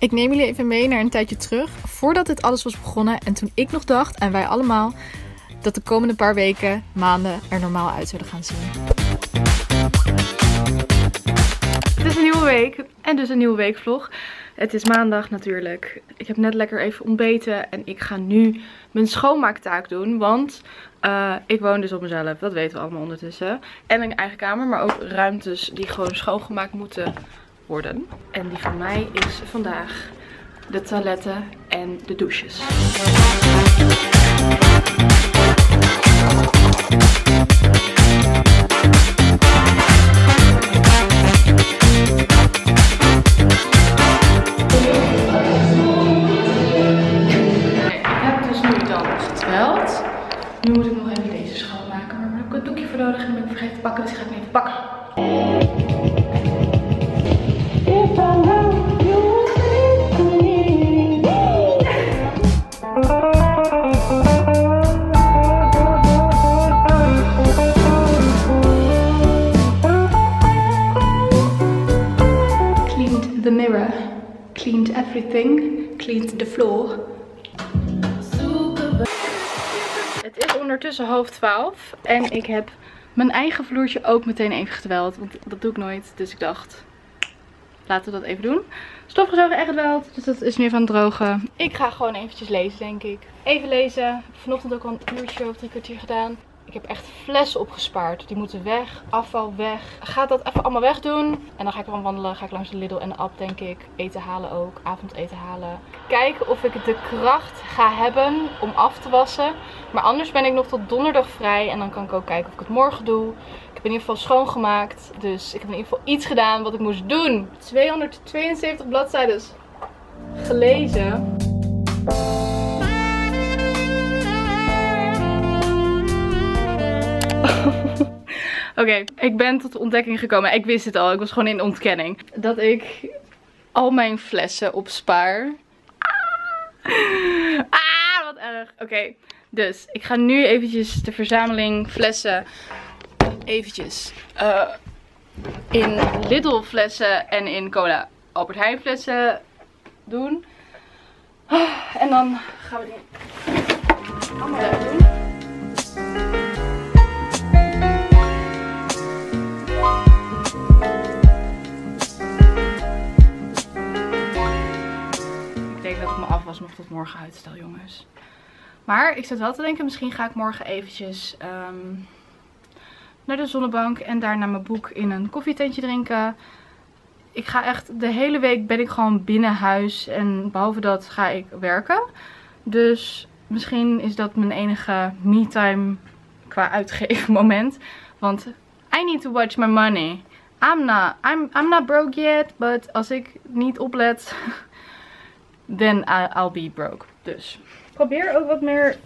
Ik neem jullie even mee naar een tijdje terug, voordat dit alles was begonnen en toen ik nog dacht, en wij allemaal, dat de komende paar weken, maanden er normaal uit zouden gaan zien. Het is een nieuwe week en dus een nieuwe weekvlog. Het is maandag natuurlijk. Ik heb net lekker even ontbeten en ik ga nu mijn schoonmaaktaak doen, want uh, ik woon dus op mezelf, dat weten we allemaal ondertussen. En een eigen kamer, maar ook ruimtes die gewoon schoongemaakt moeten worden. En die van mij is vandaag de toiletten en de douches. Ik dus nu moet ik nog even deze schoonmaken, maar daar heb ik een doekje voor nodig en ben ik vergeten te pakken, dus ik ga het even pakken. Cleaned the floor. Het is ondertussen half 12 en ik heb mijn eigen vloertje ook meteen even getweld, want dat doe ik nooit. Dus ik dacht, laten we dat even doen. Stofgezogen echt geweld, dus dat is nu het drogen. Ik ga gewoon eventjes lezen, denk ik. Even lezen. Vanochtend ook al een uurtje of drie kwartier gedaan. Ik heb echt flessen opgespaard. Die moeten weg. Afval weg. Ga dat even allemaal wegdoen. En dan ga ik gewoon wandelen. Ga ik langs de Lidl en de App, denk ik. Eten halen ook. Avondeten halen. Kijken of ik de kracht ga hebben om af te wassen. Maar anders ben ik nog tot donderdag vrij. En dan kan ik ook kijken of ik het morgen doe. Ik heb in ieder geval schoongemaakt. Dus ik heb in ieder geval iets gedaan wat ik moest doen. 272 bladzijden gelezen. Oké, ik ben tot de ontdekking gekomen. Ik wist het al, ik was gewoon in ontkenning. Dat ik al mijn flessen opspaar. Ah, ah wat erg. Oké, dus ik ga nu eventjes de verzameling flessen eventjes uh, in Lidl flessen en in cola Albert Heijn flessen doen. En dan gaan we die allemaal doen. Afwas nog tot morgen uitstel, jongens. Maar ik zat wel te denken, misschien ga ik morgen eventjes um, naar de zonnebank en daarna mijn boek in een koffietentje drinken. Ik ga echt, de hele week ben ik gewoon binnen huis en behalve dat ga ik werken. Dus misschien is dat mijn enige me-time qua uitgeven moment. Want I need to watch my money. I'm not, I'm, I'm not broke yet, but als ik niet oplet, then I'll be broke. Dus probeer ook wat meer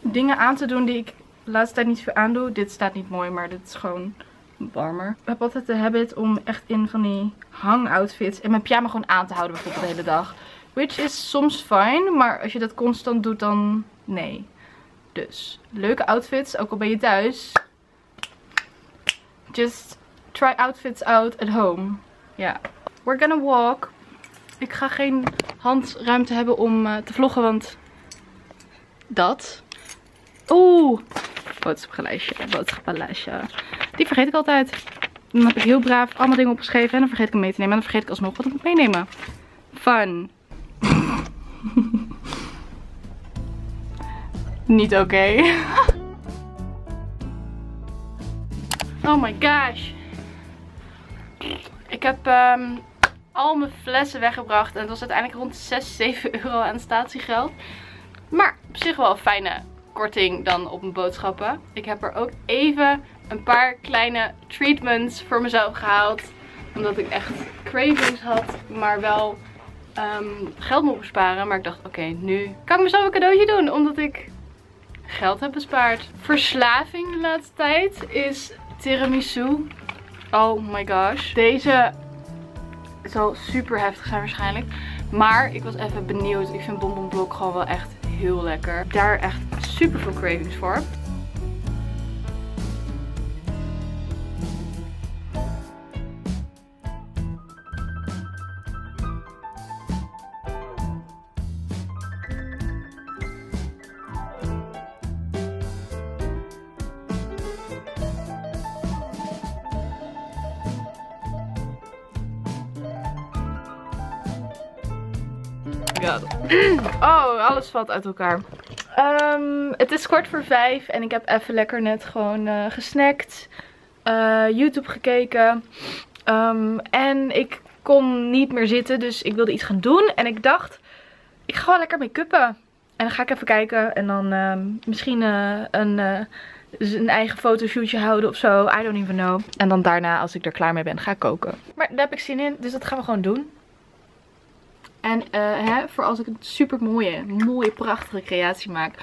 dingen aan te doen die ik de laatste tijd niet veel aandoe. Dit staat niet mooi, maar dit is gewoon warmer. Ik heb altijd de habit om echt in van die hang-outfits en mijn pyjama gewoon aan te houden bijvoorbeeld de hele dag. Which is soms fijn, maar als je dat constant doet dan nee. Dus, leuke outfits, ook al ben je thuis. Just try outfits out at home. Ja. Yeah. We're gonna walk. Ik ga geen handruimte hebben om uh, te vloggen, want dat. Oeh, boodschappenlijstje, boodschappenlijstje. Die vergeet ik altijd. Dan heb ik heel braaf allemaal dingen opgeschreven en dan vergeet ik hem mee te nemen. En dan vergeet ik alsnog wat ik moet meenemen. Fun. Niet oké. Oh my gosh. Ik heb um, al mijn flessen weggebracht. En het was uiteindelijk rond 6, 7 euro aan statiegeld. Maar op zich wel een fijne korting dan op mijn boodschappen. Ik heb er ook even een paar kleine treatments voor mezelf gehaald. Omdat ik echt cravings had. Maar wel um, geld moet besparen. Maar ik dacht, oké, nu kan ik mezelf een cadeautje doen. Omdat ik geld heb bespaard. Verslaving de laatste tijd is tiramisu. Oh my gosh. Deze zal super heftig zijn waarschijnlijk. Maar ik was even benieuwd. Ik vind bonbonblok gewoon wel echt heel lekker. Daar echt super veel cravings voor. Oh, alles valt uit elkaar. Ehm, het is kwart voor vijf en ik heb even lekker net gewoon uh, gesnackt. Uh, YouTube gekeken. Um, en ik kon niet meer zitten, dus ik wilde iets gaan doen. En ik dacht, ik ga wel lekker make-uppen. En dan ga ik even kijken en dan uh, misschien uh, een, een eigen fotoshootje houden of zo. I don't even know. En dan daarna, als ik er klaar mee ben, ga ik koken. Maar daar heb ik zin in, dus dat gaan we gewoon doen. En hè, voor als ik een super mooie, mooie, prachtige creatie maak,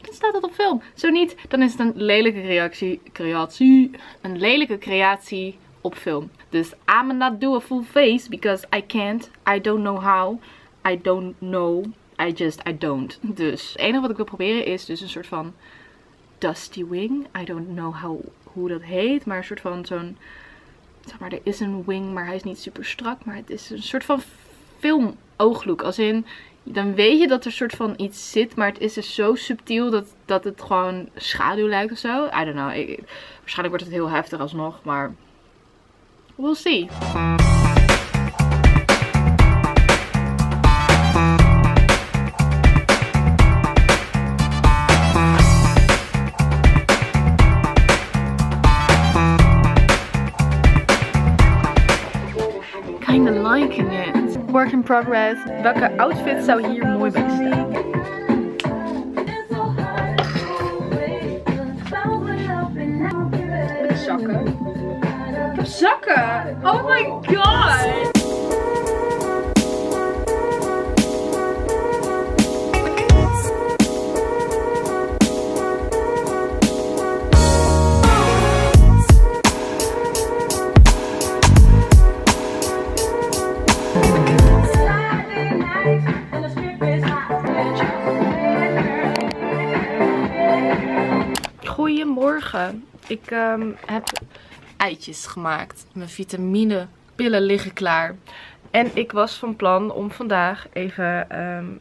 dan staat dat op film. Zo niet, dan is het een lelijke reactie, creatie, een lelijke creatie op film. Dus I'm not do a full face because I can't, I don't know how, I don't know, I just, I don't. Dus het enige wat ik wil proberen is dus een soort van dusty wing. I don't know how, hoe dat heet, maar een soort van zo'n, zeg maar, er is een wing, maar hij is niet super strak, maar het is een soort van film ooglook. Als in, dan weet je dat er soort van iets zit, maar het is dus zo subtiel dat, dat het gewoon schaduw lijkt of zo. I don't know. Ik, waarschijnlijk wordt het heel heftig alsnog, maar we'll see. Work in progress. Welke outfit zou hier mooi bij staan? Zakken. Ik heb zakken! Oh my god! Goedemorgen. Ik um, heb eitjes gemaakt. Mijn vitamine pillen liggen klaar. En ik was van plan om vandaag even um, een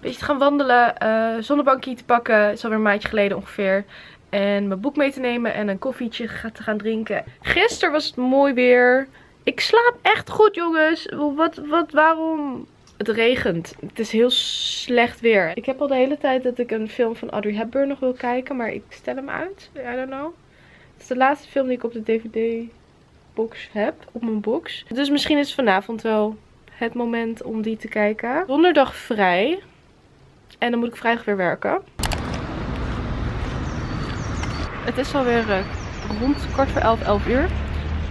beetje te gaan wandelen. Uh, zonnebankje te pakken. Het is alweer een maandje geleden ongeveer. En mijn boek mee te nemen en een koffietje te gaan drinken. Gisteren was het mooi weer. Ik slaap echt goed jongens. Wat, wat, waarom? Het regent. Het is heel slecht weer. Ik heb al de hele tijd dat ik een film van Audrey Hepburn nog wil kijken. Maar ik stel hem uit. I don't know. Het is de laatste film die ik op de DVD-box heb. Op mijn box. Dus misschien is vanavond wel het moment om die te kijken. Donderdag vrij. En dan moet ik vrijdag weer werken. Het is alweer uh, rond kwart voor elf, elf uur.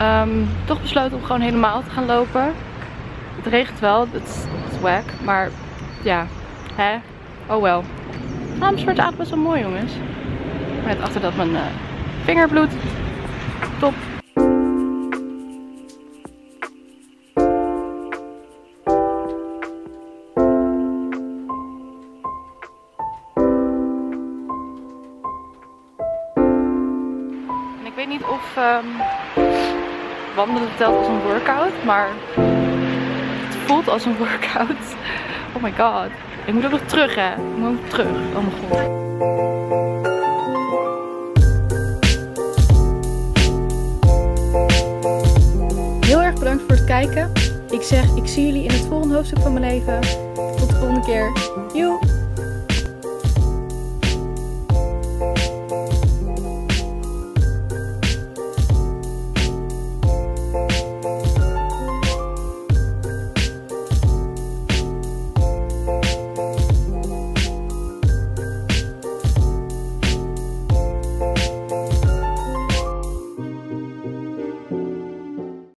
Um, toch besloten om gewoon helemaal te gaan lopen. Het regent wel, het is, is wack, maar ja, hè, oh wel. Amsterdam is wel mooi jongens. Met achter dat mijn uh, vinger bloedt. Top. Ik weet niet of um, wandelen telt als een workout, maar voelt als een workout. Oh my god. Ik moet ook nog terug hè. Ik moet ook terug. Oh mijn god. Heel erg bedankt voor het kijken. Ik zeg, ik zie jullie in het volgende hoofdstuk van mijn leven. Tot de volgende keer. Joe!